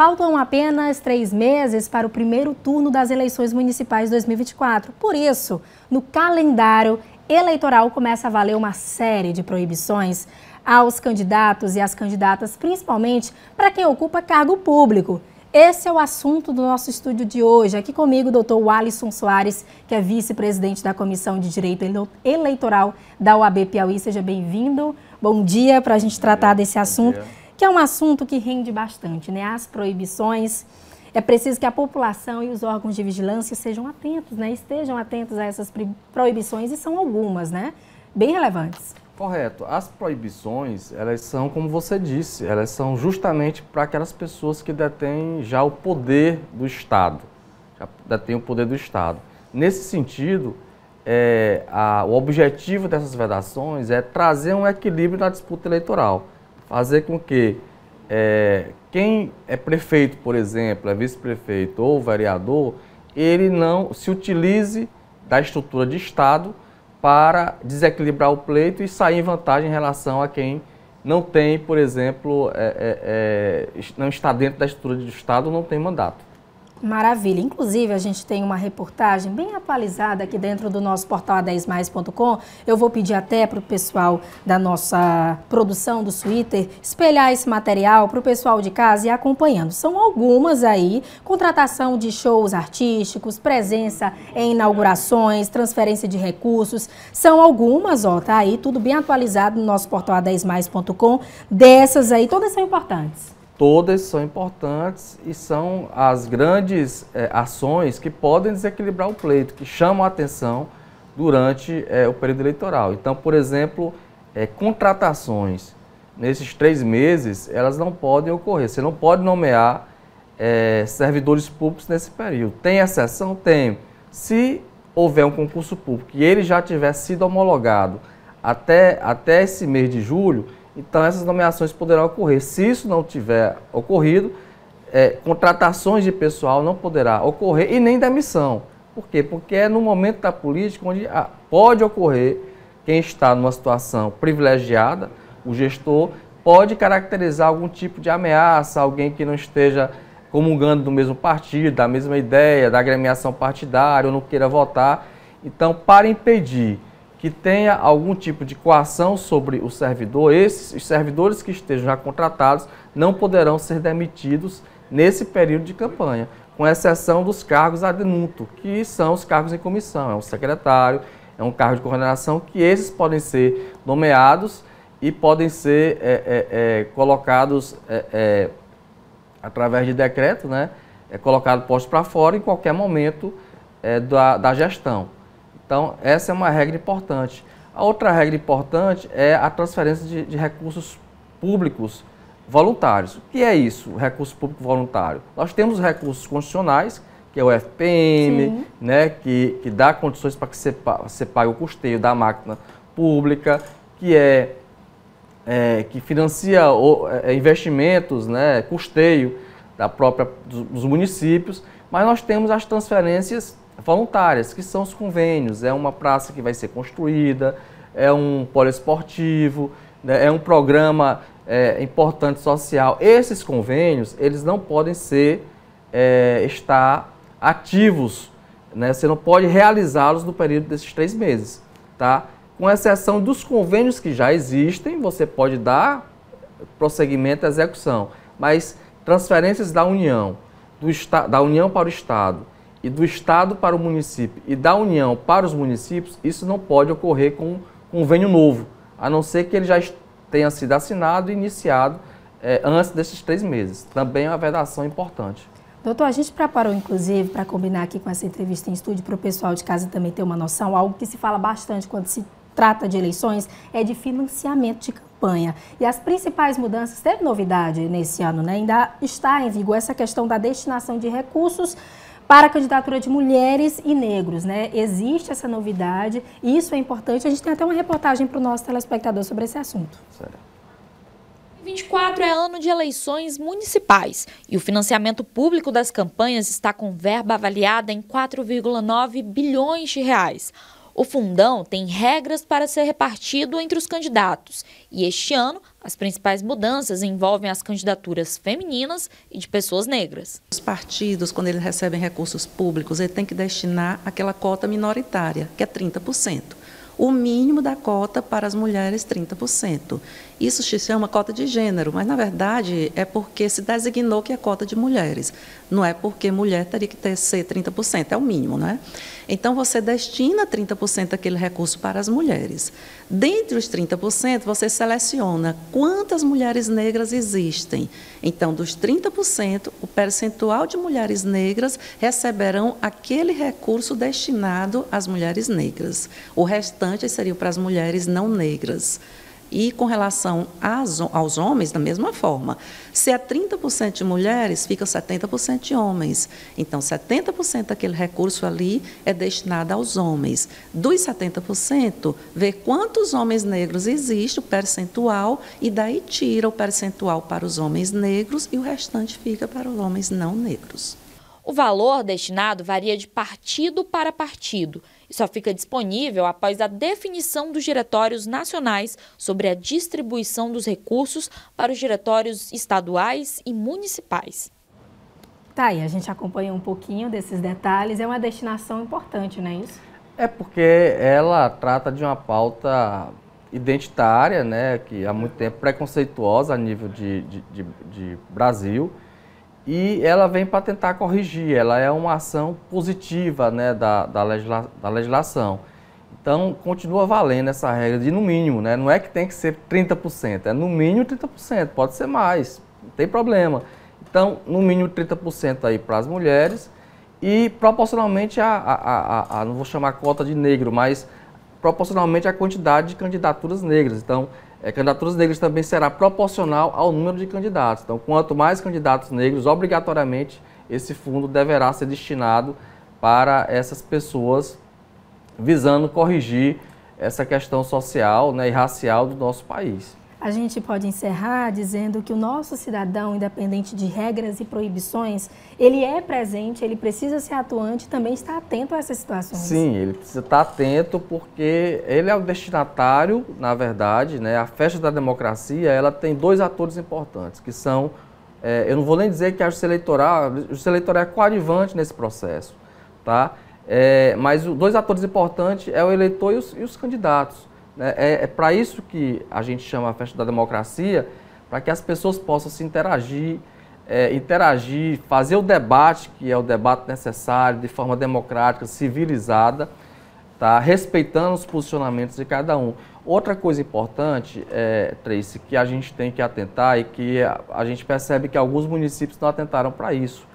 Faltam apenas três meses para o primeiro turno das eleições municipais 2024. Por isso, no calendário eleitoral começa a valer uma série de proibições aos candidatos e às candidatas, principalmente para quem ocupa cargo público. Esse é o assunto do nosso estúdio de hoje. Aqui comigo o doutor Alisson Soares, que é vice-presidente da Comissão de Direito Eleitoral da OAB Piauí. Seja bem-vindo. Bom dia para a gente tratar desse assunto, que é um assunto que rende bastante, né? As proibições. É preciso que a população e os órgãos de vigilância sejam atentos, né? Estejam atentos a essas proibições, e são algumas, né? Bem relevantes. Correto. As proibições, elas são, como você disse, elas são justamente para aquelas pessoas que detêm já o poder do Estado, já detêm o poder do Estado. Nesse sentido, é, a, o objetivo dessas vedações é trazer um equilíbrio na disputa eleitoral, fazer com que é, quem é prefeito, por exemplo, é vice-prefeito ou vereador, ele não se utilize da estrutura de Estado para desequilibrar o pleito e sair em vantagem em relação a quem não tem, por exemplo, é, é, é, não está dentro da estrutura de Estado, não tem mandato. Maravilha. Inclusive, a gente tem uma reportagem bem atualizada aqui dentro do nosso portal a10mais.com. Eu vou pedir até para o pessoal da nossa produção do Twitter espelhar esse material para o pessoal de casa e acompanhando. São algumas aí, contratação de shows artísticos, presença em inaugurações, transferência de recursos. São algumas, ó, tá aí, tudo bem atualizado no nosso portal a10mais.com. Dessas aí, todas são importantes todas são importantes e são as grandes é, ações que podem desequilibrar o pleito, que chamam a atenção durante é, o período eleitoral. Então, por exemplo, é, contratações nesses três meses, elas não podem ocorrer. Você não pode nomear servidores públicos nesse período. Tem exceção? Tem. Se houver um concurso público e ele já tiver sido homologado até, até esse mês de julho, então essas nomeações poderão ocorrer. Se isso não tiver ocorrido, é, contratações de pessoal não poderá ocorrer e nem demissão. Por quê? Porque é no momento da política onde ah, pode ocorrer quem está numa situação privilegiada, o gestor, pode caracterizar algum tipo de ameaça, alguém que não esteja comungando do mesmo partido, da mesma ideia, da agremiação partidária, ou não queira votar. Então, para impedir que tenha algum tipo de coação sobre o servidor, esses os servidores que estejam já contratados não poderão ser demitidos nesse período de campanha, com exceção dos cargos adjunto, que são os cargos em comissão, é um secretário, é um cargo de coordenação, que esses podem ser nomeados e podem ser é, é, é, colocados é, é, através de decreto, né, é colocado posto para fora em qualquer momento é, da, da gestão. Então, essa é uma regra importante. A outra regra importante é a transferência de, de recursos públicos voluntários. O que é isso, recurso público voluntário? Nós temos recursos constitucionais, que é o FPM, né, que, que dá condições para que você, você pague o custeio da máquina pública, que é, é que financia o, é, investimentos, né, custeio da própria, dos, dos municípios, mas nós temos as transferências voluntárias, que são os convênios. É uma praça que vai ser construída, é um poliesportivo, né, é um programa é, importante social. Esses convênios, eles não podem ser, é, estar ativos, né? você não pode realizá-los no período desses três meses. Tá? Com exceção dos convênios que já existem, você pode dar prosseguimento à execução, mas transferências da União, do, da União para o Estado, e do Estado para o município e da União para os municípios, isso não pode ocorrer com um convênio novo, a não ser que ele já tenha sido assinado e iniciado é, antes desses três meses. Também é uma vedação importante. Doutor, a gente preparou, inclusive, para combinar aqui com essa entrevista em estúdio, para o pessoal de casa também ter uma noção, algo que se fala bastante quando se trata de eleições, é de financiamento de campanha. E as principais mudanças, teve novidade nesse ano, né? Ainda está em vigor essa questão da destinação de recursos para a candidatura de mulheres e negros, né? Existe essa novidade isso é importante. A gente tem até uma reportagem para o nosso telespectador sobre esse assunto. Sério. 2024 é ano de eleições municipais e o financiamento público das campanhas está com verba avaliada em 4,9 bilhões de reais. O fundão tem regras para ser repartido entre os candidatos e este ano as principais mudanças envolvem as candidaturas femininas e de pessoas negras. Os partidos, quando eles recebem recursos públicos, eles têm que destinar aquela cota minoritária, que é 30% o mínimo da cota para as mulheres 30%. Isso se chama cota de gênero, mas na verdade é porque se designou que é cota de mulheres. Não é porque mulher teria que ter ser 30%, é o mínimo, né? Então você destina 30% daquele recurso para as mulheres. Dentre os 30%, você seleciona quantas mulheres negras existem. Então, dos 30%, o percentual de mulheres negras receberão aquele recurso destinado às mulheres negras. O restante seria para as mulheres não negras. E com relação aos homens, da mesma forma. Se é 30% de mulheres, fica 70% de homens. Então, 70% daquele recurso ali é destinado aos homens. Dos 70%, vê quantos homens negros existe, o percentual, e daí tira o percentual para os homens negros e o restante fica para os homens não negros. O valor destinado varia de partido para partido e só fica disponível após a definição dos diretórios nacionais sobre a distribuição dos recursos para os diretórios estaduais e municipais. Tá, e a gente acompanha um pouquinho desses detalhes. É uma destinação importante, não é isso? É porque ela trata de uma pauta identitária, né, que há muito tempo preconceituosa a nível de, de, de, de Brasil e ela vem para tentar corrigir, ela é uma ação positiva né, da, da, legisla, da legislação. Então, continua valendo essa regra de no mínimo, né? não é que tem que ser 30%, é no mínimo 30%, pode ser mais, não tem problema. Então, no mínimo 30% aí para as mulheres e proporcionalmente a, a, a, a, não vou chamar cota de negro, mas proporcionalmente a quantidade de candidaturas negras. Então, é, candidaturas negras também será proporcional ao número de candidatos. Então, quanto mais candidatos negros, obrigatoriamente esse fundo deverá ser destinado para essas pessoas, visando corrigir essa questão social né, e racial do nosso país. A gente pode encerrar dizendo que o nosso cidadão, independente de regras e proibições, ele é presente, ele precisa ser atuante e também está atento a essas situações. Sim, ele precisa estar atento porque ele é o destinatário, na verdade, né? A festa da democracia, ela tem dois atores importantes, que são, é, eu não vou nem dizer que a justiça eleitoral, a justiça eleitoral é coadjuvante nesse processo, tá? É, mas dois atores importantes é o eleitor e os, e os candidatos. Né? É, é para isso que a gente chama a festa da democracia, para que as pessoas possam se interagir, é, interagir, fazer o debate, que é o debate necessário, de forma democrática, civilizada, tá? respeitando os posicionamentos de cada um. Outra coisa importante, é, Tracy, que a gente tem que atentar e que a, a gente percebe que alguns municípios não atentaram para isso.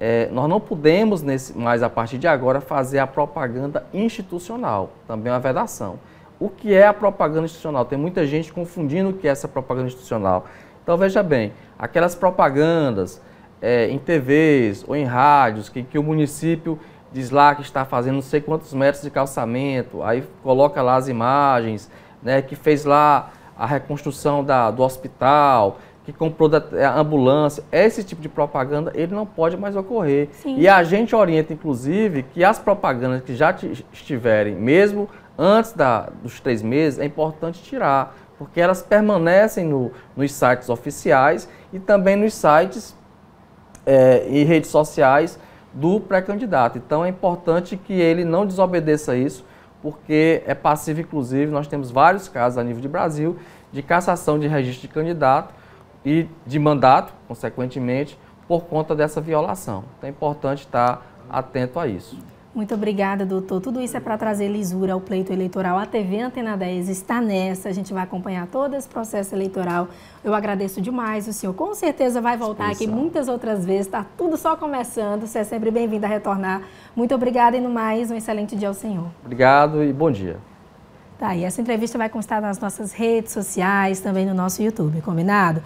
É, nós não podemos, nesse, mais a partir de agora, fazer a propaganda institucional, também é uma vedação o que é a propaganda institucional. Tem muita gente confundindo o que é essa propaganda institucional. Então veja bem, aquelas propagandas é, em TVs ou em rádios que, que o município diz lá que está fazendo não sei quantos metros de calçamento, aí coloca lá as imagens, né, que fez lá a reconstrução da, do hospital, que comprou da, a ambulância, esse tipo de propaganda ele não pode mais ocorrer. Sim. E a gente orienta, inclusive, que as propagandas que já estiverem, mesmo antes da, dos três meses, é importante tirar, porque elas permanecem no, nos sites oficiais e também nos sites é, e redes sociais do pré-candidato. Então é importante que ele não desobedeça isso, porque é passivo, inclusive, nós temos vários casos a nível de Brasil de cassação de registro de candidato e de mandato, consequentemente, por conta dessa violação. Então é importante estar atento a isso. Muito obrigada, doutor. Tudo isso é para trazer lisura ao pleito eleitoral. A TV Antena 10 está nessa. A gente vai acompanhar todo esse processo eleitoral. Eu agradeço demais. O senhor com certeza vai voltar aqui muitas outras vezes. Está tudo só começando. Você é sempre bem-vindo a retornar. Muito obrigada e no mais, um excelente dia ao senhor. Obrigado e bom dia. Tá, e essa entrevista vai constar nas nossas redes sociais, também no nosso YouTube, combinado?